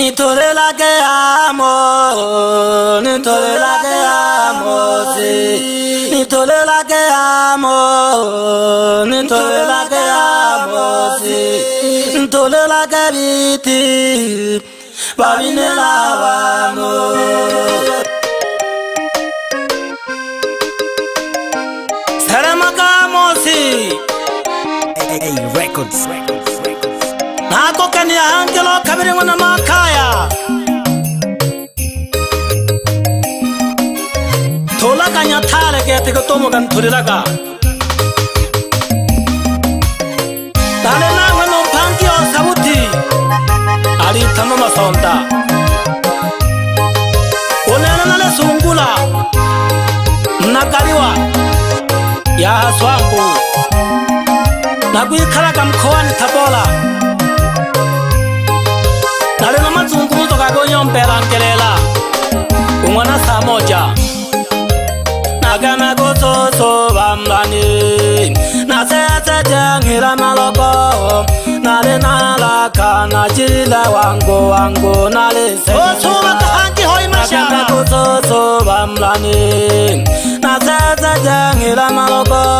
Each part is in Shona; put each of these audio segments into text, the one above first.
ni tore la que amo, ni tore la que amo, sí. Ni tore la que amo, ni tore la que amo, sí. Ni tore la que viti, babine la vamos. Sarama Kamosi. Hey, records. records. nako kani anke lo kabiri ngwana no kaya thola kanya thale ke tike tomo kan thuri laka dale na ngwana phanki o sabuti ari thama ma sonta ona na le sungula nakariwa ya swangu nakuyikhala kamkhowani thapola talena matsungumutoka konyompela nkelela ungwana sa moja nakana kososo vambani naseyatsetyangila maloko nali nalaka nacila wango wango nalisekososo vambani naseyatsetyangila maloko oh,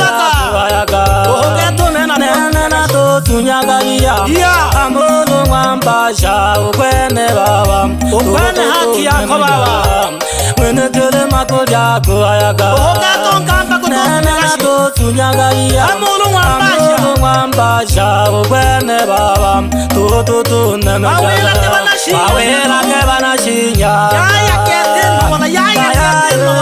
ya yeah. amunu mwambasha ukwene baba ukwene haki yako baba mwene tele makoli ako ayaga nenatotunyagaiyaamunumwambasha ukwene baba tuhototo nenaawelake banashinya yaya kete nola yaya kete nola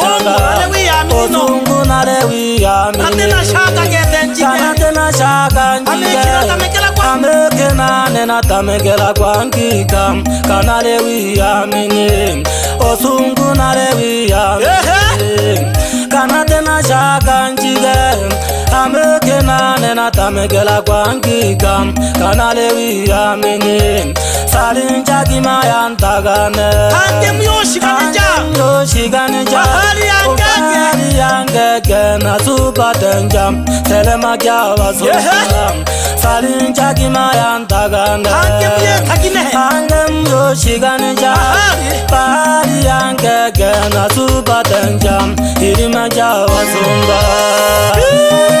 nena tamekela kwankika kana lewiyamine osungu na lewiyamine kana tena shakancike ambe nena nena tamekela kwa nkika kanaleuya mene salinjakima ya ntakane yangeke na supatenja telemakyabasoa salinjakima ya ntakaneangem yoshikanija pali yangeke na supatenja ilimajabasumba yeah.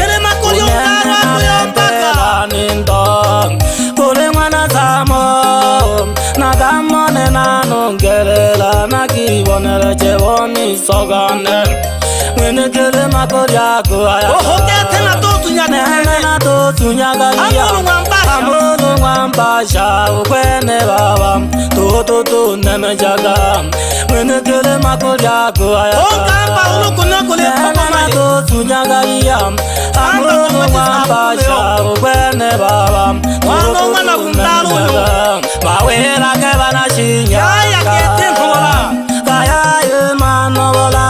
kere la na ki che boni sogane gane mene kere ma aya tena to tunya totunyagaliyaamulungwa mpasha ukwene baba tutotunemejaga mwenetele makolya kuayatotunyagaliya amulungwa mpasha ukwene baba bawelake banashinyaa kayaye manobola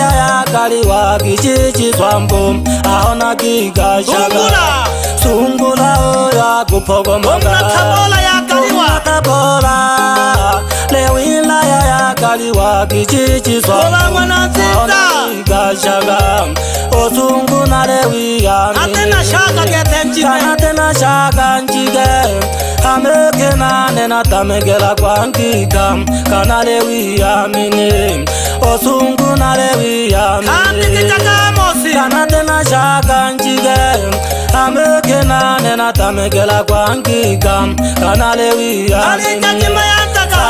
kwaliwa kichichizwambo aona kigashaga sungula oyakupogombomnatabola yak kwaliwa kichichizwa aoniga shaga osungu naleiyanatena shaka njike amekenanena tamegela kwankika kana lewiyamini osungu naleiyaminikanatena shaka njike amekenanena tamegela kwankika kana lewiyamini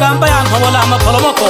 gamba yan hobola ma polomo ko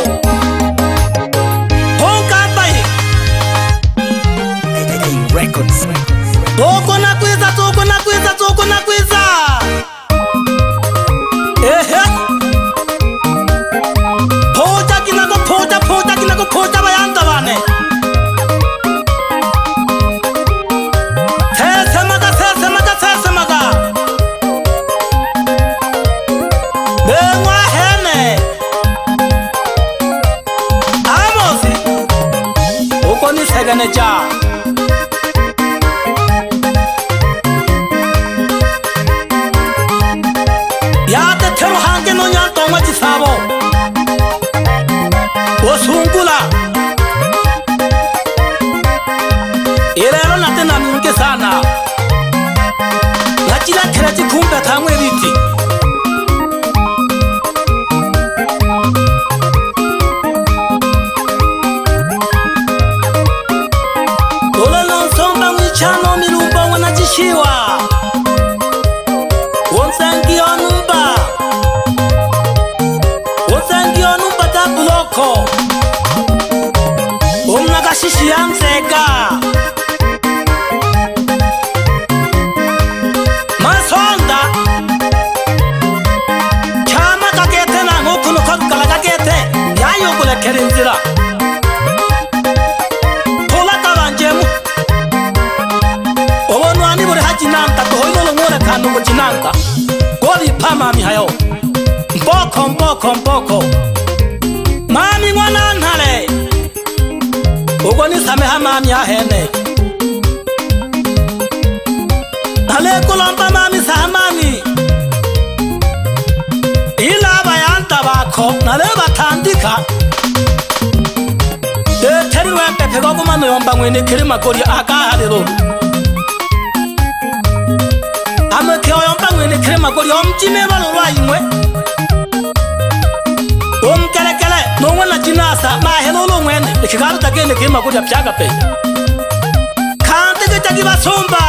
kɔnisa mɛ hama mi ahɛnɛ bale kolɔ n bama mi sa hama mi ila ba ya n taba kɔ nale ba taa n di ka e, tɛri wɛ pɛpɛ kɔ kuma nɔyɔ n bangwe ni kiri ma kori a ka hali ro ame kɛ ɔyɔ n bangwe ni kiri ma kori ɔm ji mɛ ba lɔrɔ ayi mɛ. xikhalu ta kini gima ku ta pyaka pe khanti ki ta ki va tshumba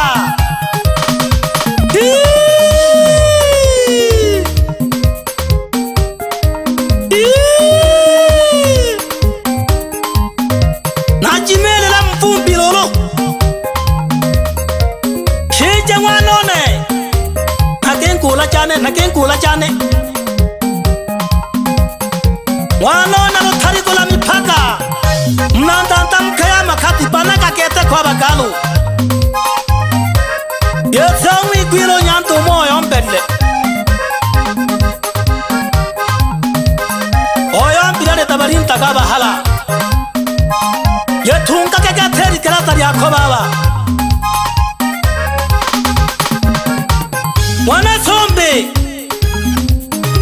Nakin kula chane, nakin kula chane. kwabakalu yotsanwi kwilo nyantu moyo mbele oyo mbilale tabalinta kwabahala yotunga kekateli kelasa lyako baba mwanasombe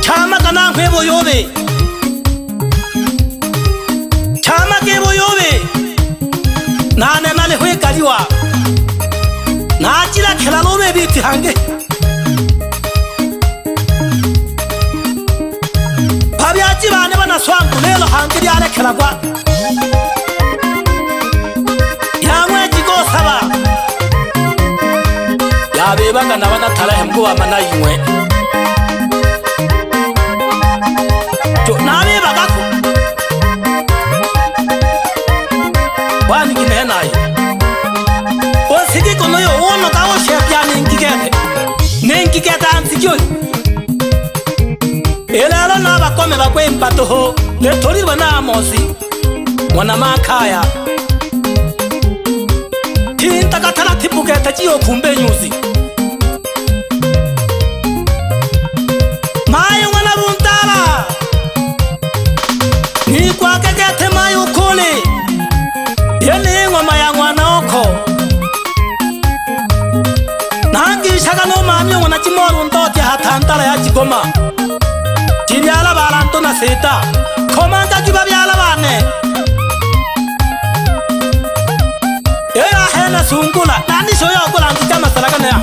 chamaka nankwebo yobe chamaka ebo yobe nane acila khela lome biti hange babi aci bane bana swangu lelo hange liale khela kwa yangwe jigo saba yabe banga na bana thala hemgo bama na yingwe Nami baka kikiata msikioi elelo nabakome bakwempatoho letolirwe namosi mwana makaya kintakatala tipuketa chiyokumbe nyuzi chaka no mami ngona chimoru ndo ti hatantala ya chikoma chini ala bala ndo na seta koma nda chuba bi ala bane era hena sungula nani so yo kula ndi chama sala kana ya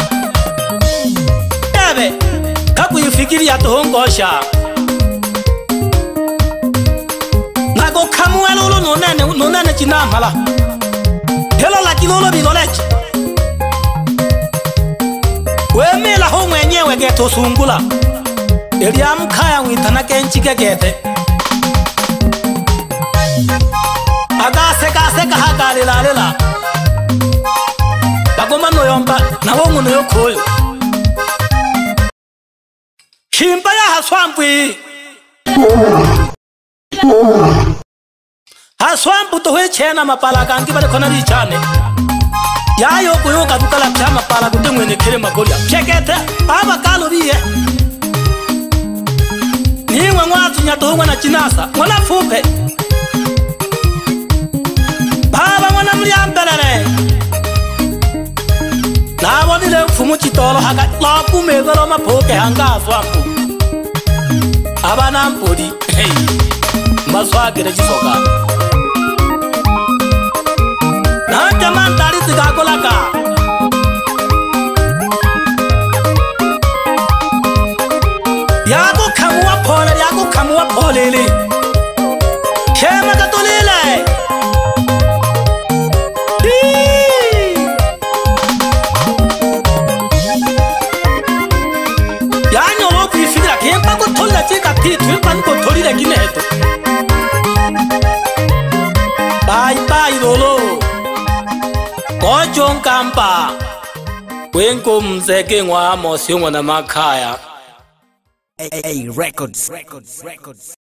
ebe kaku yifikiri ya to hongosha nago kamuelo lo nonene nonene chinamala hela lakilolo bilolechi wemĩlaho mwenyewe gete ũsungula ĩlya mkaya witana kenchike gete agasekaseka hagalĩlalĩla bagoma nũyomba nawo ng'ũnũyokũyũ shimba ya haswambwi haswambu tũhwĩ chena mapala kangĩ balĩkona lichane yayo kuyuka tukala kya mapala kundi mwene kere makolya pyekete avakalo viye niwe mwatu nyatuhumwa na chinasa mwanafupe bava mwana mliamberele navonile mfumu chitolo haka lakumevelo mapoke hangazwa mpu avana mpuli mazwagile chisoka hey. Yeah. Linkum zeke ngwa mo siungwa na makaya. A, A records, records, records.